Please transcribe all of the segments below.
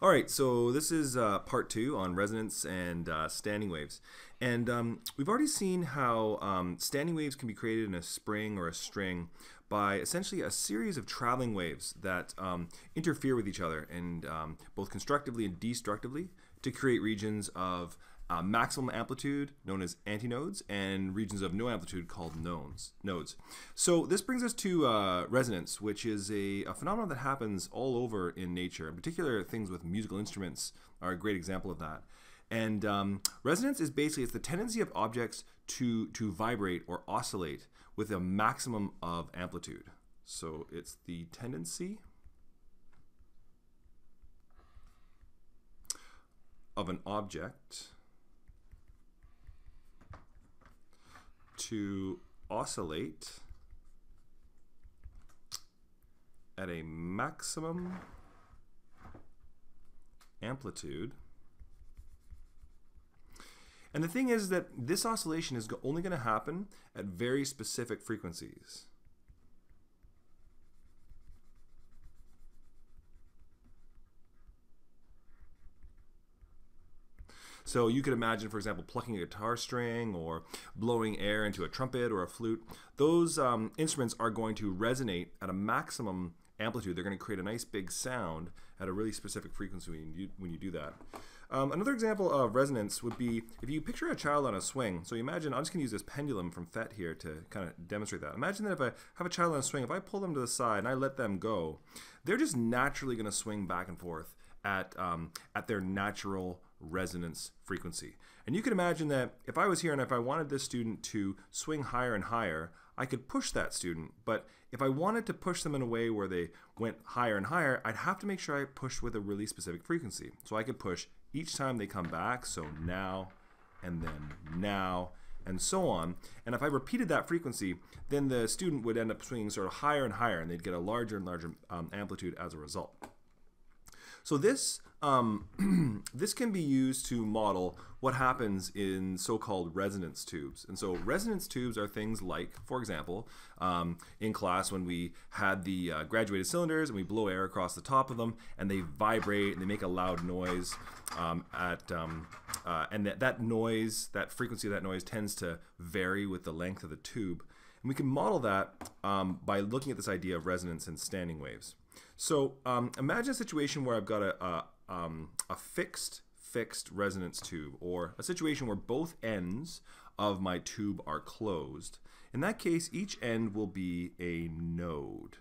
All right, so this is uh, part two on resonance and uh, standing waves. And um, we've already seen how um, standing waves can be created in a spring or a string by essentially a series of traveling waves that um, interfere with each other and um, both constructively and destructively to create regions of uh, maximum amplitude known as antinodes and regions of no amplitude called nodes. So this brings us to uh, resonance, which is a, a, phenomenon that happens all over in nature. In particular, things with musical instruments are a great example of that. And um, resonance is basically it's the tendency of objects to to vibrate or oscillate with a maximum of amplitude. So it's the tendency of an object to oscillate at a maximum amplitude. And the thing is that this oscillation is only going to happen at very specific frequencies. So you could imagine, for example, plucking a guitar string or blowing air into a trumpet or a flute. Those um, instruments are going to resonate at a maximum amplitude. They're going to create a nice big sound at a really specific frequency when you, when you do that. Um, another example of resonance would be if you picture a child on a swing. So imagine, I'm just going to use this pendulum from PhET here to kind of demonstrate that. Imagine that if I have a child on a swing, if I pull them to the side and I let them go, they're just naturally going to swing back and forth at, um, at their natural resonance frequency. And you can imagine that if I was here and if I wanted this student to swing higher and higher, I could push that student. But if I wanted to push them in a way where they went higher and higher, I'd have to make sure I pushed with a really specific frequency. So I could push each time they come back, so now and then now and so on. And if I repeated that frequency, then the student would end up swinging sort of higher and higher, and they'd get a larger and larger um, amplitude as a result. So this um, this can be used to model what happens in so-called resonance tubes. And so resonance tubes are things like, for example, um, in class when we had the uh, graduated cylinders and we blow air across the top of them and they vibrate and they make a loud noise um, at um, uh, and that, that noise, that frequency of that noise tends to vary with the length of the tube. And we can model that um, by looking at this idea of resonance and standing waves. So um, imagine a situation where I've got a, a, um, a fixed fixed resonance tube or a situation where both ends of my tube are closed. In that case, each end will be a node.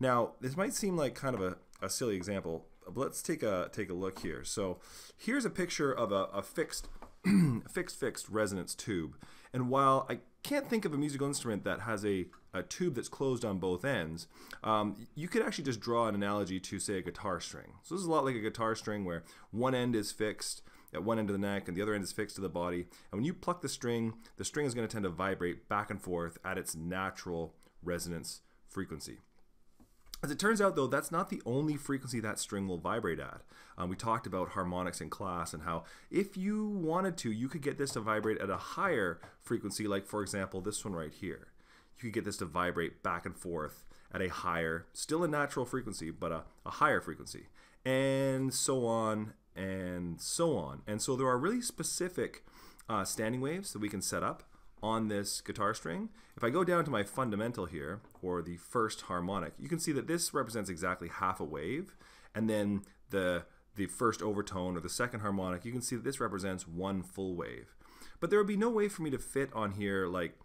Now, this might seem like kind of a, a silly example, but let's take a take a look here. So here's a picture of a, a fixed fixed fixed resonance tube. And while I can't think of a musical instrument that has a, a tube that's closed on both ends, um, you could actually just draw an analogy to, say, a guitar string. So this is a lot like a guitar string where one end is fixed at one end of the neck and the other end is fixed to the body. And when you pluck the string, the string is going to tend to vibrate back and forth at its natural resonance frequency. As it turns out, though, that's not the only frequency that string will vibrate at. Um, we talked about harmonics in class and how if you wanted to, you could get this to vibrate at a higher frequency, like, for example, this one right here. You could get this to vibrate back and forth at a higher, still a natural frequency, but a, a higher frequency, and so on and so on. And so there are really specific uh, standing waves that we can set up on this guitar string. If I go down to my fundamental here, or the first harmonic, you can see that this represents exactly half a wave, and then the the first overtone or the second harmonic, you can see that this represents one full wave. But there would be no way for me to fit on here like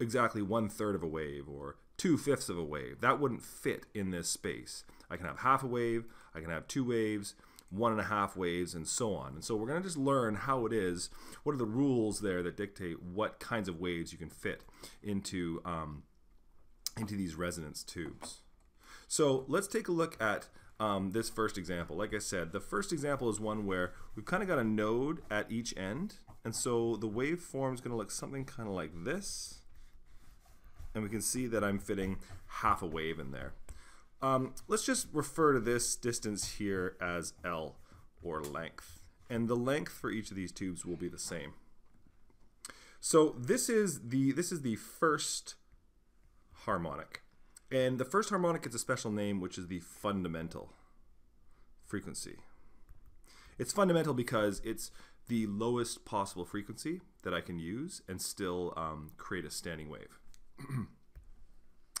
exactly one third of a wave or two fifths of a wave. That wouldn't fit in this space. I can have half a wave, I can have two waves, one and a half waves, and so on. And so we're going to just learn how it is. What are the rules there that dictate what kinds of waves you can fit into um, into these resonance tubes? So let's take a look at um, this first example. Like I said, the first example is one where we've kind of got a node at each end, and so the waveform is going to look something kind of like this. And we can see that I'm fitting half a wave in there. Um, let's just refer to this distance here as L, or length. And the length for each of these tubes will be the same. So this is the this is the first harmonic. And the first harmonic gets a special name, which is the fundamental frequency. It's fundamental because it's the lowest possible frequency that I can use and still um, create a standing wave.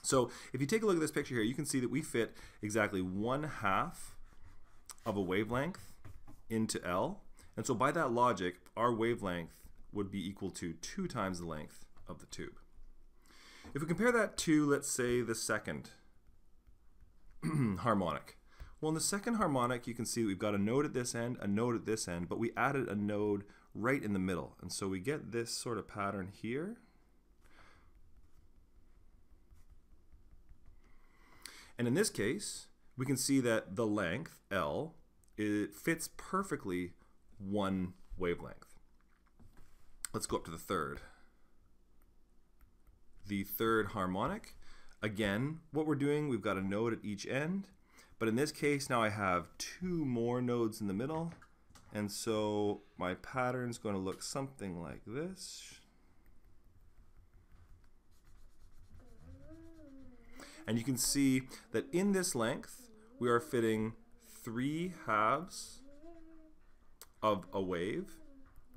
so if you take a look at this picture here, you can see that we fit exactly one half of a wavelength into L. And so by that logic, our wavelength would be equal to two times the length of the tube. If we compare that to, let's say, the second harmonic. Well, in the second harmonic, you can see we've got a node at this end, a node at this end, but we added a node right in the middle. And so we get this sort of pattern here. And in this case, we can see that the length, L, it fits perfectly one wavelength. Let's go up to the third. The third harmonic, again, what we're doing, we've got a node at each end, but in this case now I have two more nodes in the middle, and so my pattern's going to look something like this. And you can see that in this length, we are fitting three halves of a wave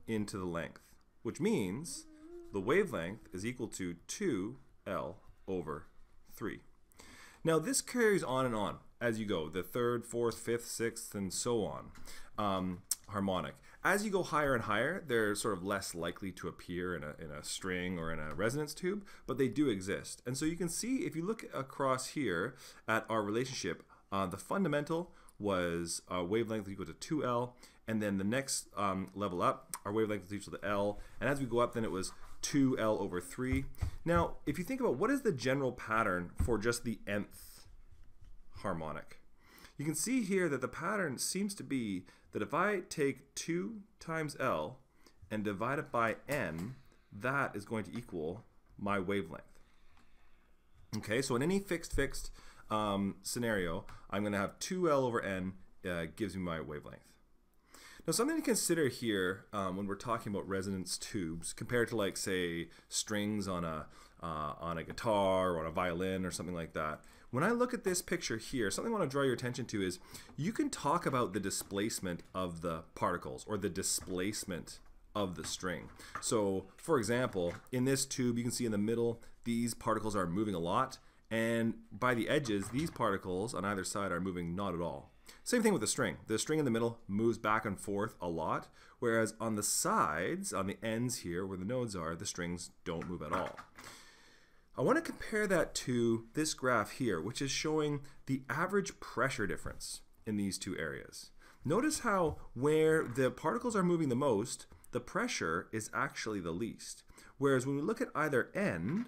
into the length, which means the wavelength is equal to 2L over 3. Now this carries on and on as you go, the third, fourth, fifth, sixth, and so on, um, harmonic. As you go higher and higher, they're sort of less likely to appear in a, in a string or in a resonance tube, but they do exist. And so you can see, if you look across here at our relationship, uh, the fundamental was uh, wavelength equal to 2L, and then the next um, level up, our wavelength is equal to L, and as we go up, then it was 2L over 3. Now, if you think about what is the general pattern for just the nth harmonic, you can see here that the pattern seems to be that if I take 2 times L and divide it by n, that is going to equal my wavelength. Okay, so in any fixed fixed um, scenario, I'm going to have 2L over n uh, gives me my wavelength. Now something to consider here um, when we're talking about resonance tubes compared to like say strings on a uh, on a guitar or on a violin or something like that. When I look at this picture here, something I want to draw your attention to is you can talk about the displacement of the particles or the displacement of the string. So for example, in this tube you can see in the middle these particles are moving a lot and by the edges these particles on either side are moving not at all. Same thing with the string. The string in the middle moves back and forth a lot, whereas on the sides, on the ends here where the nodes are, the strings don't move at all. I want to compare that to this graph here, which is showing the average pressure difference in these two areas. Notice how where the particles are moving the most, the pressure is actually the least. Whereas when we look at either end,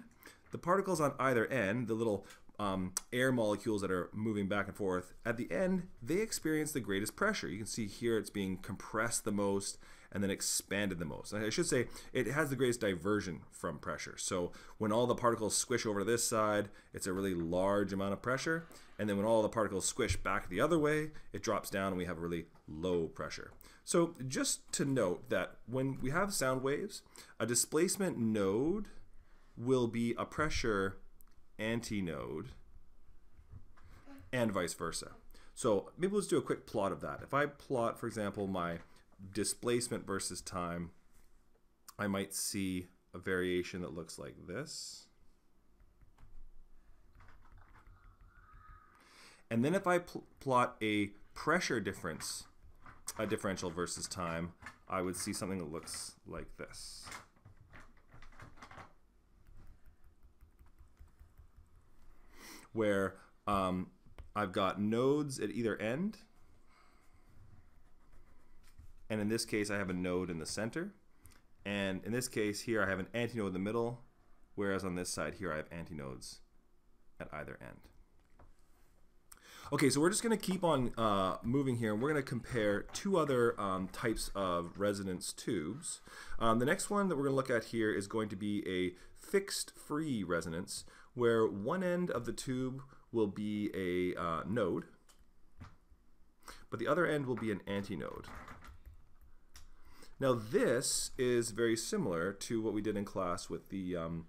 the particles on either end, the little um, air molecules that are moving back and forth, at the end, they experience the greatest pressure. You can see here it's being compressed the most and then expanded the most. I should say it has the greatest diversion from pressure. So when all the particles squish over to this side, it's a really large amount of pressure. And then when all the particles squish back the other way, it drops down and we have a really low pressure. So just to note that when we have sound waves, a displacement node will be a pressure antinode and vice versa. So maybe let's do a quick plot of that. If I plot, for example, my displacement versus time, I might see a variation that looks like this. And then if I pl plot a pressure difference, a differential versus time, I would see something that looks like this. where um, I've got nodes at either end. And in this case, I have a node in the center. And in this case here, I have an antinode in the middle, whereas on this side here, I have antinodes at either end. Okay, so we're just going to keep on uh, moving here, and we're going to compare two other um, types of resonance tubes. Um, the next one that we're going to look at here is going to be a fixed free resonance, where one end of the tube will be a uh, node, but the other end will be an antinode. Now this is very similar to what we did in class with the um,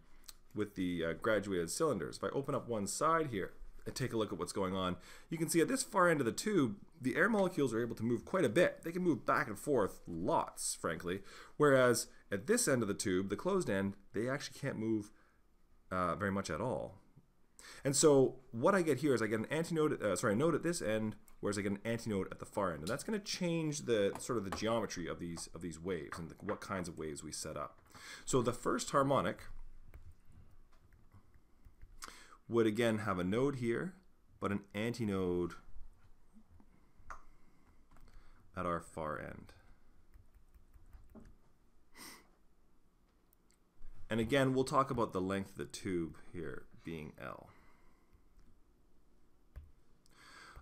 with the uh, graduated cylinders. If I open up one side here, and take a look at what's going on, you can see at this far end of the tube, the air molecules are able to move quite a bit. They can move back and forth lots, frankly. Whereas at this end of the tube, the closed end, they actually can't move uh, very much at all. And so what I get here is I get an antinode, uh, sorry, a node at this end, whereas I get an antinode at the far end. And that's going to change the sort of the geometry of these of these waves and the, what kinds of waves we set up. So the first harmonic would again have a node here, but an antinode at our far end. And again, we'll talk about the length of the tube here being L.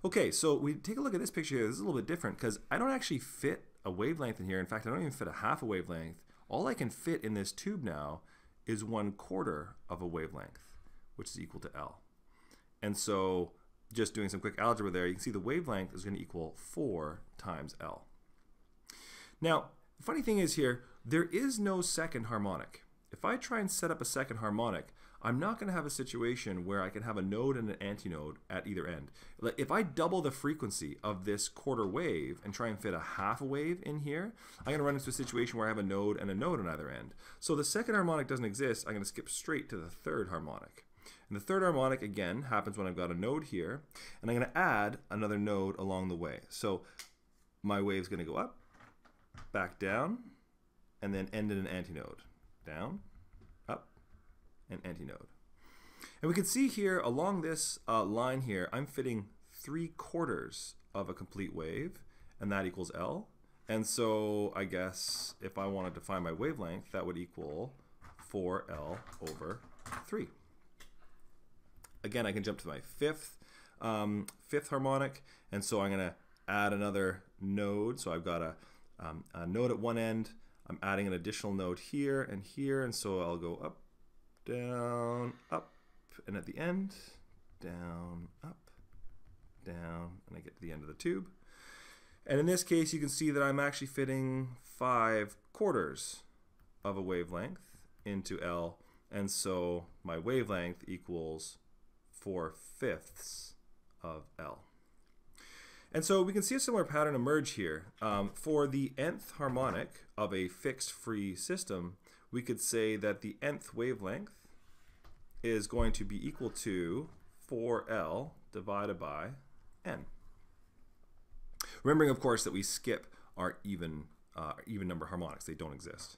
Okay, so we take a look at this picture here. This is a little bit different because I don't actually fit a wavelength in here. In fact, I don't even fit a half a wavelength. All I can fit in this tube now is one quarter of a wavelength, which is equal to L. And so just doing some quick algebra there, you can see the wavelength is going to equal 4 times L. Now, the funny thing is here, there is no second harmonic. If I try and set up a second harmonic, I'm not going to have a situation where I can have a node and an antinode at either end. If I double the frequency of this quarter wave and try and fit a half wave in here, I'm going to run into a situation where I have a node and a node on either end. So the second harmonic doesn't exist. I'm going to skip straight to the third harmonic. And the third harmonic, again, happens when I've got a node here, and I'm going to add another node along the way. So my wave's going to go up, back down, and then end in an antinode. Down, and antinode. And we can see here along this uh, line here, I'm fitting three quarters of a complete wave, and that equals L. And so I guess if I wanted to find my wavelength, that would equal 4L over 3. Again, I can jump to my fifth, um, fifth harmonic, and so I'm going to add another node. So I've got a, um, a node at one end. I'm adding an additional node here and here, and so I'll go up, down, up, and at the end, down, up, down, and I get to the end of the tube. And in this case, you can see that I'm actually fitting five quarters of a wavelength into L, and so my wavelength equals 4 fifths of L. And so we can see a similar pattern emerge here. Um, for the nth harmonic of a fixed free system, we could say that the nth wavelength is going to be equal to 4L divided by n. Remembering, of course, that we skip our even, uh, even number harmonics. They don't exist.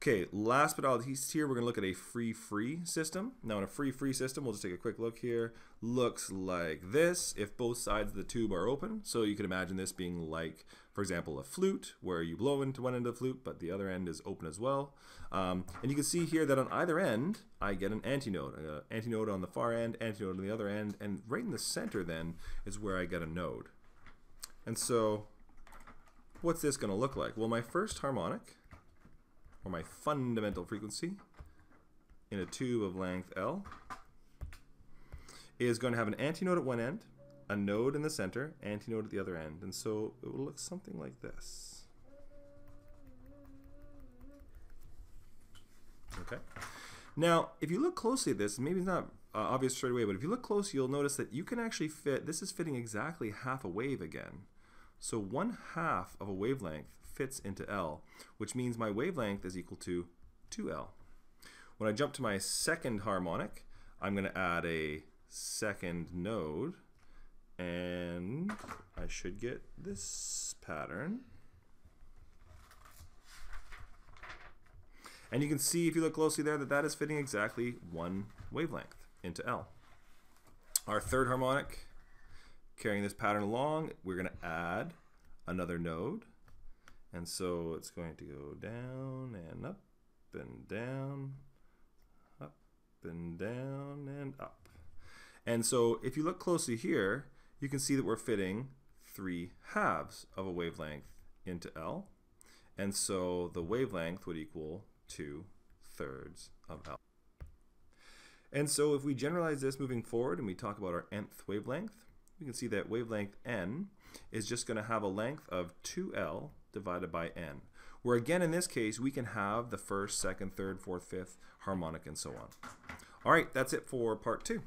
Okay, last but not least here, we're going to look at a free-free system. Now in a free-free system, we'll just take a quick look here. Looks like this if both sides of the tube are open. So you can imagine this being like, for example, a flute where you blow into one end of the flute, but the other end is open as well. Um, and you can see here that on either end, I get an antinode. An antinode on the far end, antinode on the other end, and right in the center then is where I get a node. And so what's this going to look like? Well, my first harmonic or my fundamental frequency in a tube of length L is going to have an antinode at one end, a node in the center, antinode at the other end. And so it will look something like this. Okay. Now, if you look closely at this, maybe it's not uh, obvious straight away, but if you look close, you'll notice that you can actually fit, this is fitting exactly half a wave again. So one half of a wavelength fits into L, which means my wavelength is equal to 2L. When I jump to my second harmonic, I'm going to add a second node, and I should get this pattern. And you can see, if you look closely there, that that is fitting exactly one wavelength into L. Our third harmonic, carrying this pattern along, we're going to add another node. And so it's going to go down and up and down, up and down and up. And so if you look closely here, you can see that we're fitting three halves of a wavelength into L. And so the wavelength would equal 2 thirds of L. And so if we generalize this moving forward and we talk about our nth wavelength, we can see that wavelength n is just going to have a length of 2L divided by n. Where again in this case we can have the first, second, third, fourth, fifth harmonic and so on. All right, that's it for part two.